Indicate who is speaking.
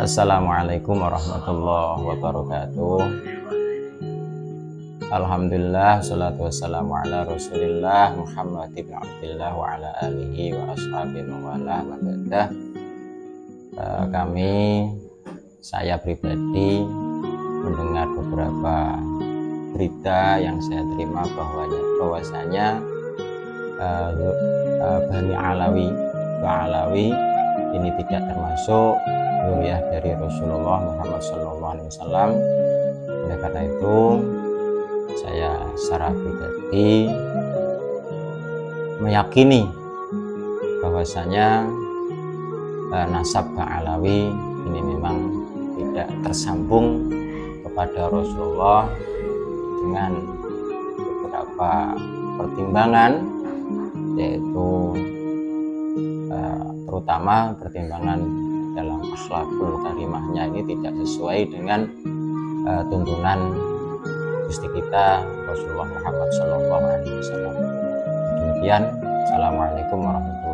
Speaker 1: Assalamualaikum warahmatullahi wabarakatuh. Alhamdulillah salatu wassalamu ala rasulillah Muhammad ibn Abdullah wa ala alihi wa ashabihi wa ala uh, Kami saya pribadi mendengar beberapa berita yang saya terima bahwanya bahwasanya uh, Bani Alawi Alawi ini tidak termasuk zuriyah dari Rasulullah Muhammad SAW. Oleh karena itu, saya secara pribadi meyakini bahwasanya eh, nasab Ba'alawi ini memang tidak tersambung kepada Rasulullah dengan beberapa pertimbangan yaitu terutama pertimbangan dalam akhlakul karimahnya ini tidak sesuai dengan uh, tuntunan Gusti kita Rasulullah Muhammad Wasallam. Demikian, Assalamualaikum warahmatullahi